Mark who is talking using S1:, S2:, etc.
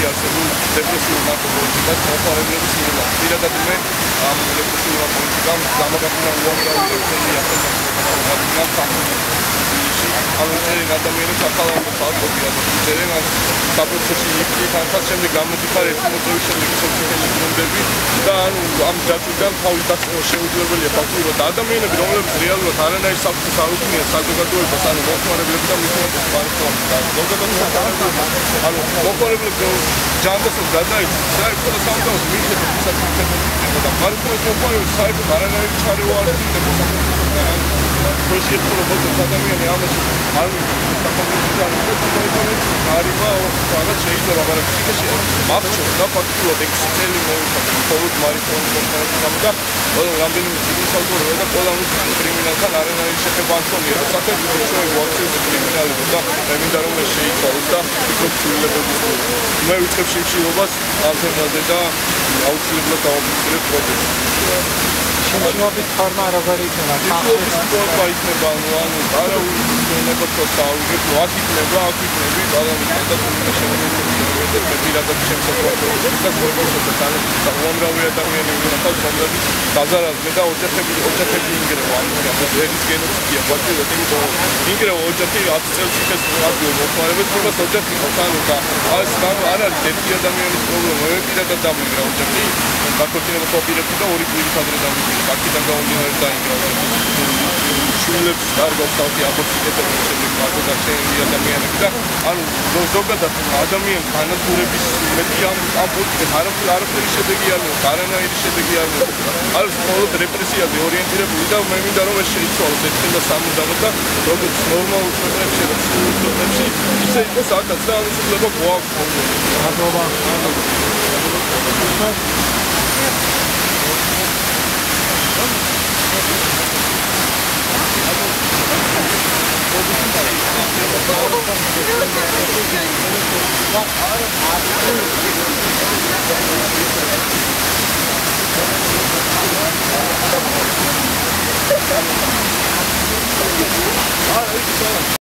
S1: ქვეყანაში არსებულ რეპრესიულ ნარკოტიკას მოხარებლების მიერ. პირადად მე ამ რეპრესიულ პოლიტიკამ გამაგაბნა უამრავი რეფერენდუმი ახლა გამოგადგინა ანუ წერენ ადამიანებს ახალამდე ფაქტობია და წერენ ამ საპროცესში იქი თანხას შემდეგ გამოდიხარ ერთი მოწვევის შემდეგ სოციალური გუნდები და ანუ ამ ჯაჭვიდან თავის დაწესება შეუძლებელია ფაქტობრივად ადამიანები რომლებიც რეალურად არანაირ საფრთხეს არ უქმნიან საზოგადოებას ანუ მოხმარებლებს და მისუანტებს პარკონს და ზოგადად ანუ მოხმარებლებს ჯანდაცვას გადაიცეს საერთოდ სამთავროს მიხედვით ისაც მიხედვით და პარკონს მოხმარებლებს საერთოდ არანაირ ჩარევა არ იქნება პროჟექტი როგორც ადამიანი ამაში არ საფუძვლად არიმა რაღაც შეიძლება მაგრამ ფიქრში მახჩო და ფაქტობრივად 6 წელი მოუხდა ხოლმე მარიკონის კონფერენციამ და ყველა რამდენიმე წლის ავტორია და ყველა მუსიკა კრიმინალთან არანაირი შეხება არ ქონია და საქართველოს ჩვენ ვაქცინებს კრიმინალები და მე მინდა რომ ეს შეიცვალოს და უფრო ცვლილებების მე ვიწყებ შიმშილობას ამ თემაზე და აუცილებლად დავაფიქსირებ პროცესს
S2: შემოგვით ფორმა როგორი იქნება?
S1: ფორმა იქნება, ну, ანუ არაული შეიძლება თქოს, აქ იქნება, აქ იქნება, პარლამენტი და შემოგვიყვება და პირადად შემოგვიყვება და მოიხსნა და უამრავი ადამიანები ნახავს, რომლებიც გაზარალდნენ და ოჯახები ოჯახები ინგრევა, ანუ ეს გენოციდია, ვაჭიროთ, იმიტომ ინგრევა ოჯახი 10 წელს იქეს რადიო მოხმარებას, თუმცა ოჯახი ხანო და ეს არ არის ერთი ადამიანის პრობლემა, მე პირადად დამიგრა ოჯახი, გაქორწინება კოპირებს და ორი კვირის ადრე დამიგრა. აქედან გამომდინარე დაინგრა შვილებს კარგავს თავი აპოთიკეტები შემდეგ მაგოდა შეიძლება ადამიანები და ანუ ზოგადად ადამიანის განადგურების მეტი ამ ამ პოლიტიკის არაფერი არაფერი შედეგი არ მოხდა არანაირი შედეგი არ მოხდა არის მხოლოდ რეპრესიაზე ორიენტირებული და მე მინდა რომ ეს შეიცვალოს ერთხელ და სამუდამოდ და როგორც ნორმალურ ქვეყნებში და ცივ ქვეყნებში ისე იყოს აქაც და ანუ შეიძლება გვაქვს
S2: მადლობა
S3: Thank you.